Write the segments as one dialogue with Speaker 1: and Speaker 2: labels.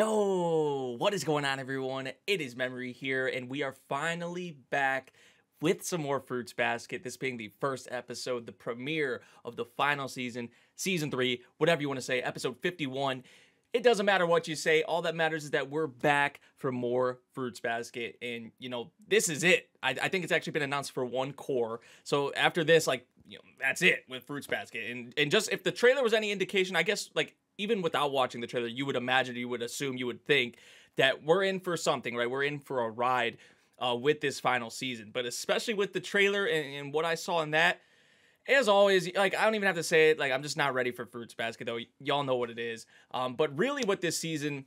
Speaker 1: Yo, what is going on, everyone? It is Memory here, and we are finally back with some more Fruits Basket. This being the first episode, the premiere of the final season, season three, whatever you want to say, episode 51. It doesn't matter what you say. All that matters is that we're back for more Fruits Basket. And, you know, this is it. I, I think it's actually been announced for one cour. So after this, like, you know, that's it with Fruits Basket. And and just if the trailer was any indication, I guess like even without watching the trailer, you would imagine, you would assume, you would think that we're in for something, right? We're in for a ride uh, with this final season. But especially with the trailer and, and what I saw in that, as always, like I don't even have to say it. Like I'm just not ready for Fruits Basket though. Y- y'all know what it is. Um, but really, what this season,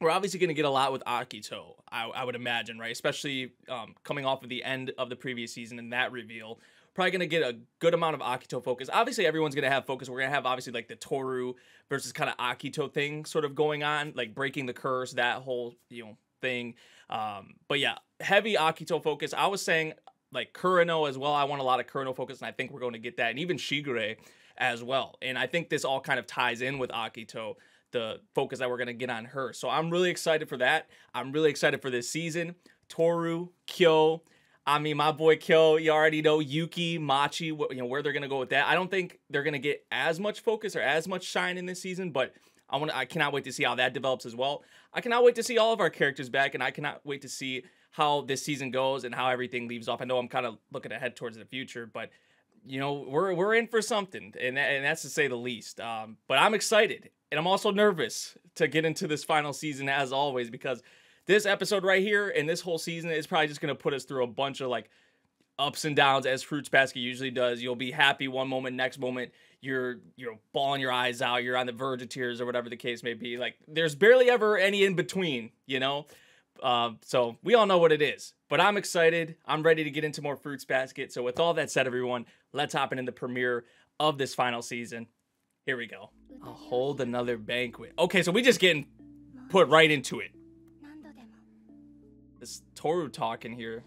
Speaker 1: we're obviously going to get a lot with Akito. I, I would imagine, right? Especially um, coming off of the end of the previous season and that reveal. Probably going to get a good amount of Akito focus. Obviously, everyone's going to have focus. We're going to have obviously like the Tohru versus kind of Akito thing sort of going on, like breaking the curse, that whole you know thing. Um, but yeah, heavy Akito focus. I was saying like Kureno as well. I want a lot of Kureno focus, and I think we're going to get that, and even Shigure as well. And I think this all kind of ties in with Akito, the focus that we're going to get on her. So I'm really excited for that. I'm really excited for this season. Tohru, Kyo, I mean, my boy Kyo, you already know Yuki, Machi, you know where they're gonna go with that. I don't think they're gonna get as much focus or as much shine in this season, but I want I cannot wait to see how that develops as well. I cannot wait to see all of our characters back, and I cannot wait to see how this season goes and how everything leaves off. I know I'm kind of looking ahead towards the future, but you know we're we're in for something, and that, and that's to say the least. Um, but I'm excited, and I'm also nervous to get into this final season as always because this episode right here and this whole season is probably just gonna put us through a bunch of like ups and downs as Fruits Basket usually does. You'll be happy one moment, next moment you're you're bawling your eyes out, you're on the verge of tears or whatever the case may be. Like there's barely ever any in between, you know. Uh, so we all know what it is. But I'm excited. I'm ready to get into more Fruits Basket. So with all that said, everyone, let's hop into the premiere of this final season. Here we go. I'll hold another banquet. Okay, so we just getting put right into it. Tohru talking here.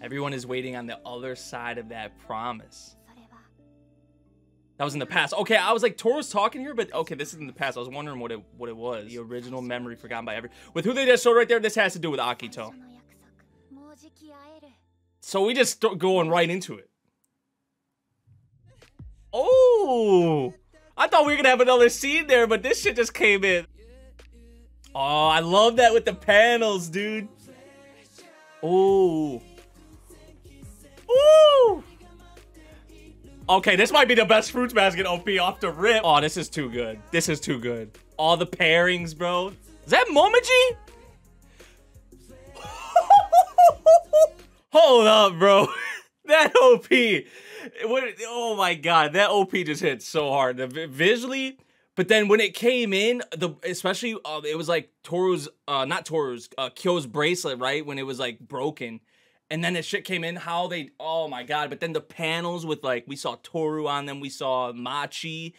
Speaker 1: Everyone is waiting on the other side of that promise. That was in the past. Okay, I was like Tohru's talking here, but okay, this is in the past. I was wondering what it what it was. The original memory forgotten by every with who they just showed right there. This has to do with Akito. So we just start going right into it. Oh, I thought we were gonna have another scene there, but this shit just came in. Oh, I love that with the panels, dude. Oh. Ooh. Okay, this might be the best Fruits Basket OP off the rip. Oh, this is too good. This is too good. All the pairings, bro. Is that Momiji? Hold up, bro. that OP. What, oh my god, that OP just hit so hard. The, visually, but then when it came in, the especially uh, it was like Tohru's, uh, not Tohru's, uh, Kyo's bracelet, right? When it was like broken, and then the shit came in. How they, oh my god! But then the panels with like we saw Tohru on them, we saw Machi.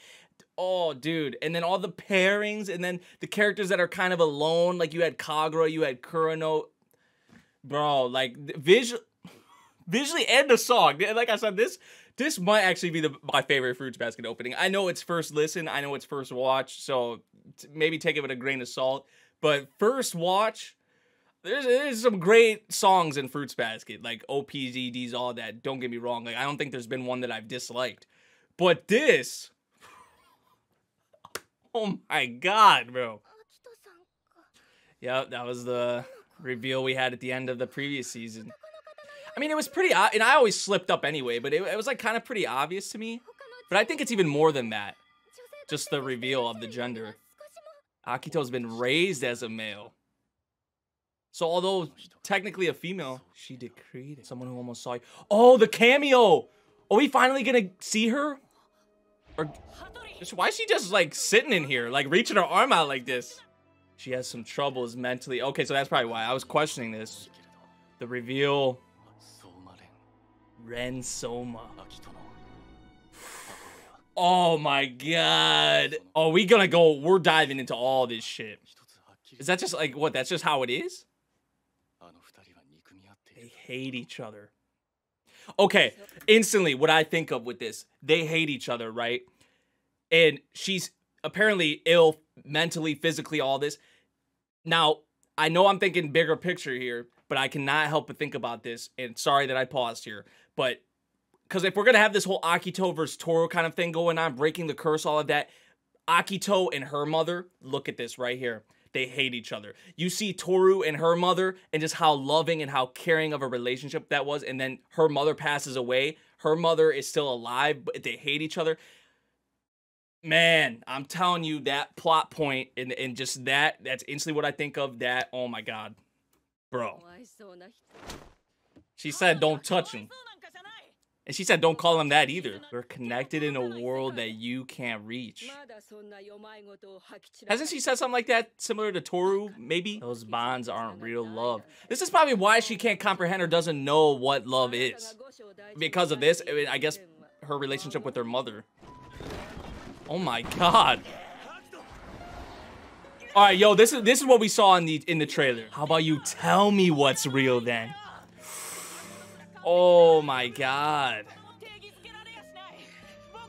Speaker 1: Oh, dude! And then all the pairings, and then the characters that are kind of alone. Like you had Kagura, you had Kureno. Bro, like visual, visually, and the song. Like I said, this this might actually be the my favorite Fruits Basket opening. I know it's first listen, I know it's first watch, so t- maybe take it with a grain of salt. But first watch, there's there's some great songs in Fruits Basket, like OPZDs, all that. Don't get me wrong, like I don't think there's been one that I've disliked, but this, oh my god, bro. Yep, that was the reveal we had at the end of the previous season. I mean, it was pretty, and I always slipped up anyway, but it, it was like kind of pretty obvious to me. But I think it's even more than that. Just the reveal of the gender. Akito's been raised as a male. So although technically a female, she decreed it. Someone who almost saw you. Oh, the cameo! Are we finally gonna see her? Or why is she just like sitting in here, like reaching her arm out like this? She has some troubles mentally. Okay, so that's probably why I was questioning this. The reveal Ren Sohma. Oh my god. Oh, we gonna go, we're diving into all this shit. Is that just like, what, that's just how it is? They hate each other. Okay, instantly, what I think of with this, they hate each other, right? And she's apparently ill mentally, physically, all this. Now, I know I'm thinking bigger picture here, but I cannot help but think about this. And sorry that I paused here, but because if we're gonna have this whole Akito versus Tohru kind of thing going on, breaking the curse, all of that, Akito and her mother, look at this right here. They hate each other. You see Tohru and her mother and just how loving and how caring of a relationship that was. And then her mother passes away. Her mother is still alive, but they hate each other. Man, I'm telling you that plot point and, and just that, that's instantly what I think of. That, oh my God. Bro. She said, don't touch him. And she said, don't call him that either. We're connected in a world that you can't reach. Hasn't she said something like that, similar to Tohru, maybe? Those bonds aren't real love. This is probably why she can't comprehend or doesn't know what love is. Because of this, I, mean, I guess her relationship with her mother. Oh my god. All right, yo, this is this is what we saw in the in the trailer. How about you tell me what's real then? Oh my god.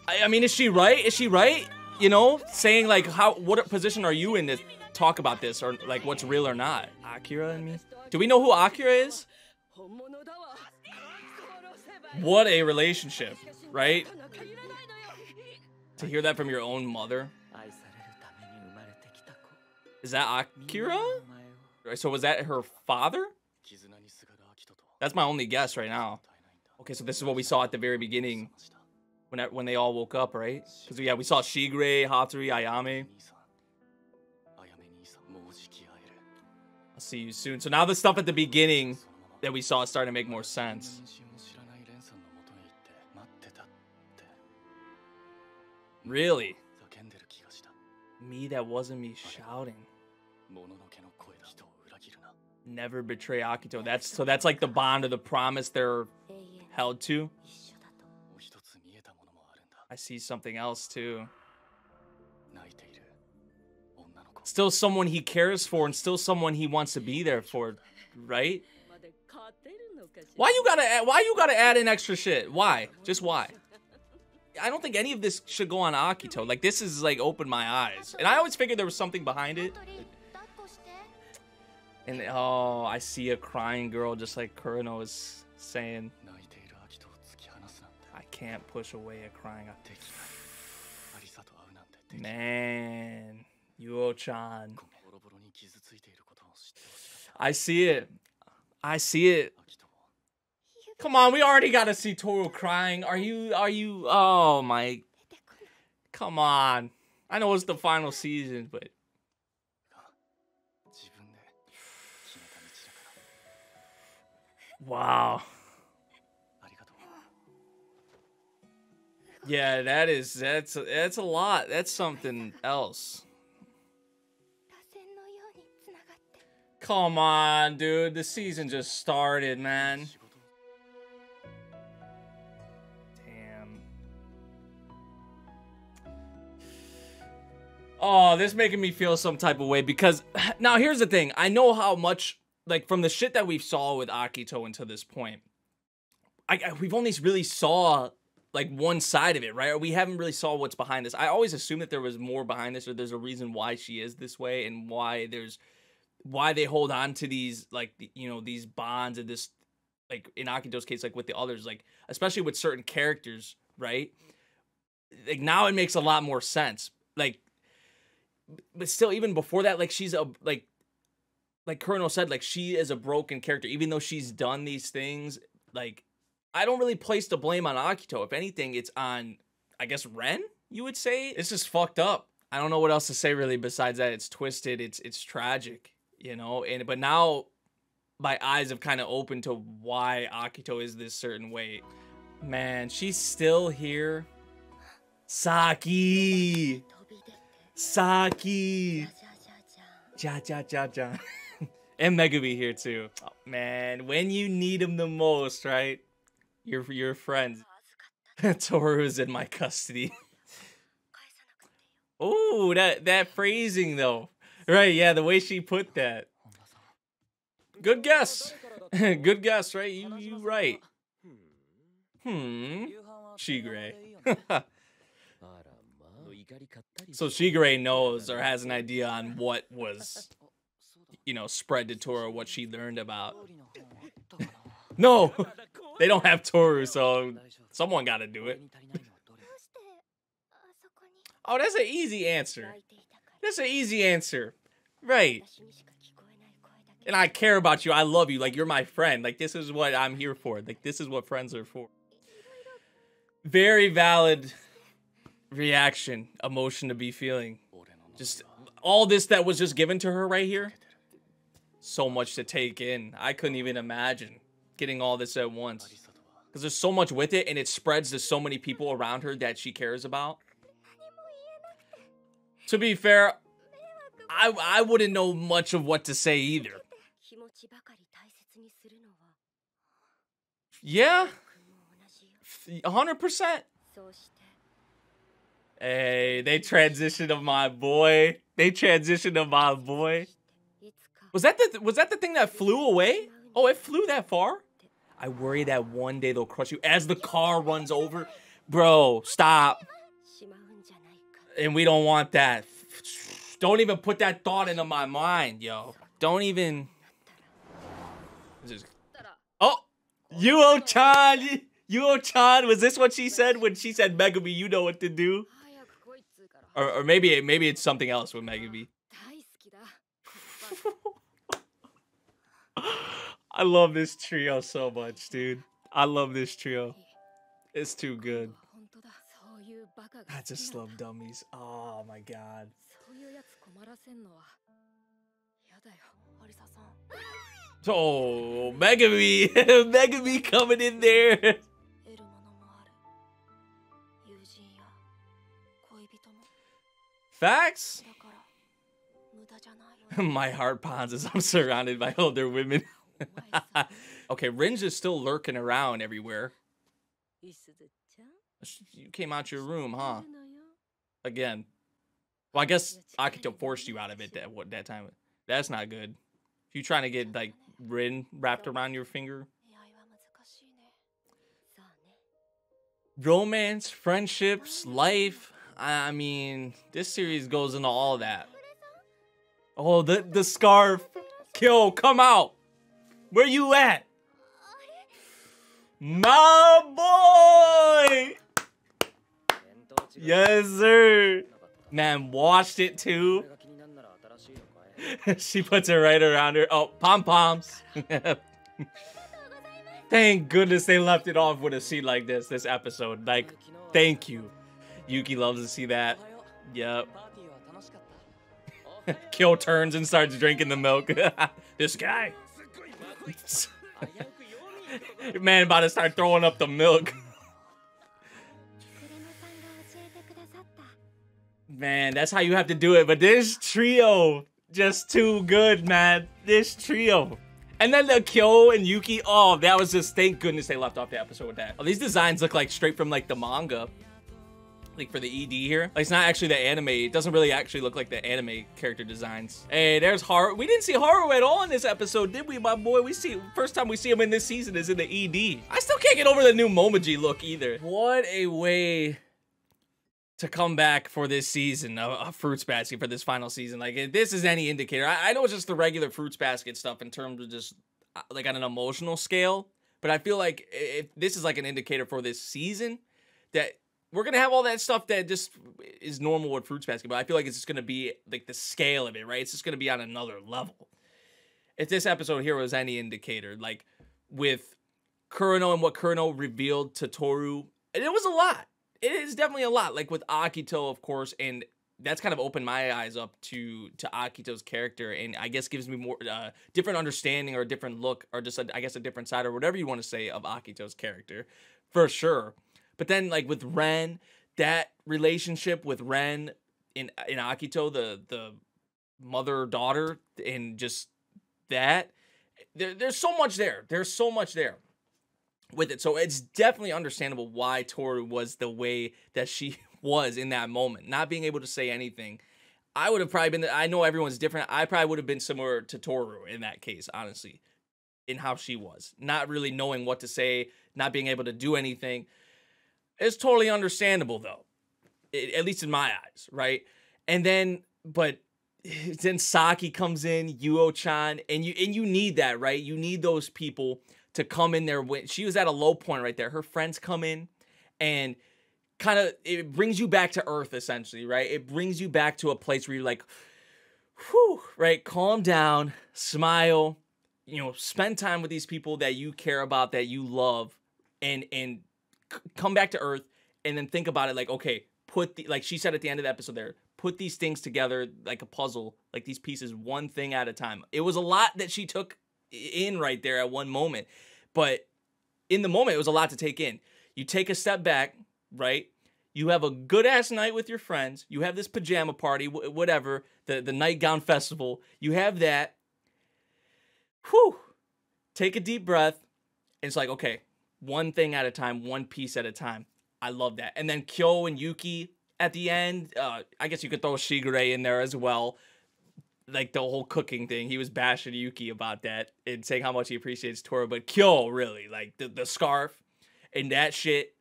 Speaker 1: I, I, mean, is she right? Is she right? You know, saying like, how, what position are you in to talk about this or like what's real or not? Akira and me? Do we know who Akira is? What a relationship, right? To hear that from your own mother. Is that Akira? So was that her father? That's my only guess right now. Okay, so this is what we saw at the very beginning when when they all woke up, right? Because yeah, we saw Shigure, Hatori, Ayame. I'll see you soon. So now the stuff at the beginning that we saw is starting to make more sense. Really? Me that wasn't me shouting never betray Akito. That's so that's like the bond or the promise they're held to. I see something else too. Still someone he cares for and still someone he wants to be there for, right? Why you gotta add, why you gotta add in extra shit? Why? Just why? I don't think any of this should go on Akito. Like this is like opened my eyes. And I always figured there was something behind it. And oh, I see a crying girl just like Kureno is saying. I can't push away a crying. Man, Uo-chan. I see it. I see it. Come on, we already got to see Toru crying. Are you, are you, oh my. Come on. I know it's the final season, but Wow. Yeah, that is that's that's a lot. That's something else. Come on, dude. The season just started, man. Damn. Oh, this making me feel some type of way because now here's the thing. I know how much like from the shit that we've saw with Akito until this point, I, I, we've only really saw like one side of it, right? we haven't really saw what's behind this. I always assume that there was more behind this, or there's a reason why she is this way, and why there's why they hold on to these like you know these bonds and this like in Akito's case, like with the others, like especially with certain characters, right? Like now it makes a lot more sense. Like, but still, even before that, like she's a like like Colonel said, like she is a broken character, even though she's done these things. Like, I don't really place the blame on Akito. If anything, it's on, I guess, Ren. You would say it's just fucked up. I don't know what else to say really. Besides that, it's twisted. It's it's tragic, you know. And but now, my eyes have kind of opened to why Akito is this certain way. Man, she's still here. Saki. Saki. Ja ja ja ja and Megumi here too. Oh, man, when you need him the most, right? Your your friends. Tohru's in my custody. oh, that that phrasing though. Right, yeah, the way she put that. Good guess. Good guess, right? You you right. Hmm. Shigure. so Shigure knows or has an idea on what was you know, spread to Tohru what she learned about. No, they don't have Tohru, so someone got to do it. Oh, that's an easy answer. That's an easy answer. Right. And I care about you. I love you. Like, you're my friend. Like, this is what I'm here for. Like, this is what friends are for. Very valid reaction, emotion to be feeling. Just all this that was just given to her right here. So much to take in. I couldn't even imagine getting all this at once. Because there's so much with it, and it spreads to so many people around her that she cares about. To be fair, I, I wouldn't know much of what to say either. Yeah, 100%. Hey, they transitioned of my boy. They transitioned of my boy. Was that the was that the thing that flew away? Oh, it flew that far? I worry that one day they'll crush you as the car runs over. Bro, stop. And we don't want that. Don't even put that thought into my mind, yo. Don't even. Oh, Uo-chan. Uo-chan. Was this what she said when she said Megumi? You know what to do. Or, or maybe maybe it's something else with Megumi. I love this trio so much, dude. I love this trio. It's too good. I just love dummies. Oh my god. Oh, Megami! Megami coming in there! Facts? My heart pounds as I'm surrounded by older women. okay, Rin's is still lurking around everywhere. You came out your room, huh? Again. Well, I guess Akito forced you out of it that what that time. That's not good. If you're trying to get like Rin wrapped around your finger. Romance, friendships, life. I mean, this series goes into all that. Oh, the the scarf. Kill, come out. Where you at? My boy! Yes, sir. Man, washed it too. she puts it right around her. Oh, pom poms. thank goodness they left it off with a scene like this, this episode. Like, thank you. Yuki loves to see that. Yep. Kill turns and starts drinking the milk. this guy. Man about to start throwing up the milk. Man, that's how you have to do it. But this trio, just too good, man. This trio. And then the Kyo and Yuki, oh, that was just, thank goodness they left off the episode with that. Oh, these designs look like straight from like the manga like for the ED here. Like it's not actually the anime. It doesn't really actually look like the anime character designs. Hey, there's Haru. We didn't see Haru at all in this episode, did we, my boy? We see first time we see him in this season is in the ED. I still can't get over the new Momiji look either. What a way to come back for this season of, of Fruits Basket for this final season. Like if this is any indicator. I, I know it's just the regular Fruits Basket stuff in terms of just uh, like on an emotional scale. But I feel like if this is like an indicator for this season, that we're gonna have all that stuff that just is normal with fruits basket, but I feel like it's just gonna be like the scale of it, right? It's just gonna be on another level. If this episode here was any indicator, like with Kureno and what Kureno revealed to Tohru, it was a lot. It is definitely a lot. Like with Akito, of course, and that's kind of opened my eyes up to to Akito's character, and I guess gives me more uh, different understanding or a different look, or just a, I guess a different side or whatever you want to say of Akito's character, for sure. But then like with Ren, that relationship with Ren in in Akito, the the mother daughter, and just that there, there's so much there. There's so much there with it. So it's definitely understandable why Tohru was the way that she was in that moment, not being able to say anything. I would have probably been. I know everyone's different. I probably would have been similar to Tohru in that case, honestly, in how she was, not really knowing what to say, not being able to do anything. It's totally understandable though, it, at least in my eyes, right? And then, but then Saki comes in, Uo-chan, and you and you need that, right? You need those people to come in there when she was at a low point right there. Her friends come in and kind of it brings you back to earth essentially, right? It brings you back to a place where you're like, whew, right? Calm down, smile, you know, spend time with these people that you care about, that you love, and and come back to earth and then think about it like, okay, put the like she said at the end of the episode there, put these things together like a puzzle, like these pieces one thing at a time. It was a lot that she took in right there at one moment, but in the moment it was a lot to take in. You take a step back, right? You have a good ass night with your friends. You have this pajama party, whatever, the, the nightgown festival. You have that. Whew. Take a deep breath. And it's like, okay, one thing at a time, one piece at a time. I love that. And then Kyo and Yuki at the end, uh, I guess you could throw Shigure in there as well. Like the whole cooking thing, he was bashing Yuki about that and saying how much he appreciates Tohru. But Kyo, really, like the, the scarf and that shit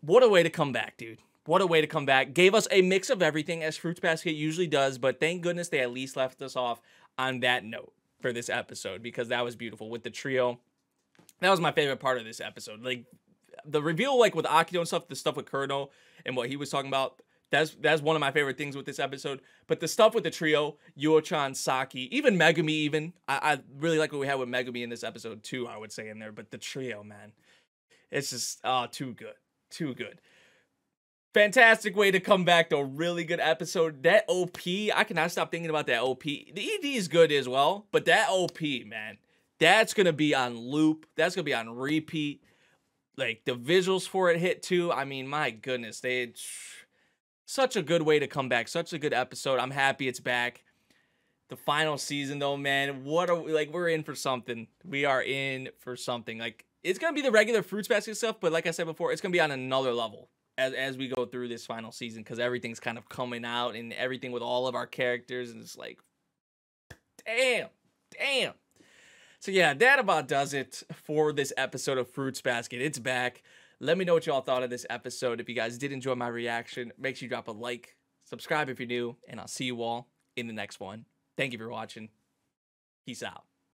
Speaker 1: what a way to come back, dude. What a way to come back. Gave us a mix of everything as Fruits Basket usually does, but thank goodness they at least left us off on that note for this episode because that was beautiful with the trio. That was my favorite part of this episode. Like the reveal, like with Akito and stuff, the stuff with Kureno and what he was talking about. That's that's one of my favorite things with this episode. But the stuff with the trio, Uo-chan, Saki, even Megumi, even I, I really like what we had with Megumi in this episode too. I would say in there, but the trio, man, it's just oh too good too good. Fantastic way to come back to a really good episode. That OP, I cannot stop thinking about that OP. The ED is good as well, but that OP, man, that's gonna be on loop. That's gonna be on repeat. Like the visuals for it hit too. I mean, my goodness, they such a good way to come back. Such a good episode. I'm happy it's back. The final season though, man, what are we like? We're in for something. We are in for something. Like it's gonna be the regular fruits basket stuff, but like I said before, it's gonna be on another level as as we go through this final season because everything's kind of coming out and everything with all of our characters, and it's like, damn, damn. So yeah, that about does it for this episode of Fruits Basket. It's back. Let me know what y'all thought of this episode. If you guys did enjoy my reaction, make sure you drop a like, subscribe if you're new, and I'll see you all in the next one. Thank you for watching. Peace out.